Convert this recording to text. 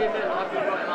Amen